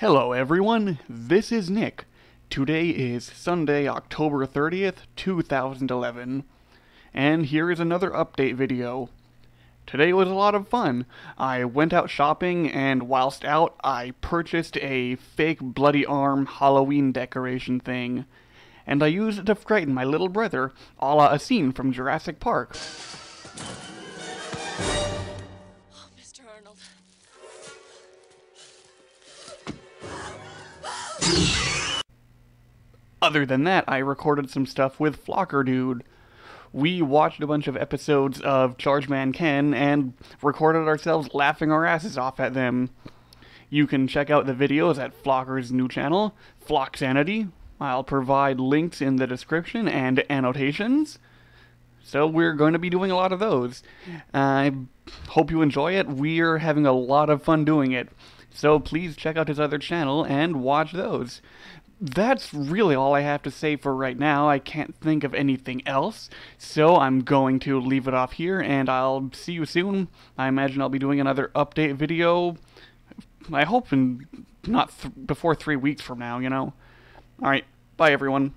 Hello, everyone. This is Nick. Today is Sunday, October 30th, 2011. And here is another update video. Today was a lot of fun. I went out shopping, and whilst out, I purchased a fake bloody arm Halloween decoration thing. And I used it to frighten my little brother, a la a scene from Jurassic Park. Oh, Mr. Arnold. Other than that, I recorded some stuff with Flokkerdude. We watched a bunch of episodes of Charge Man Ken and recorded ourselves laughing our asses off at them. You can check out the videos at Flokker's new channel, FlokSanity. I'll provide links in the description and annotations. So we're going to be doing a lot of those. I hope you enjoy it. We're having a lot of fun doing it. So please check out his other channel and watch those. That's really all I have to say for right now. I can't think of anything else. So I'm going to leave it off here and I'll see you soon. I imagine I'll be doing another update video. I hope in not th- before three weeks from now, you know. Alright, bye everyone.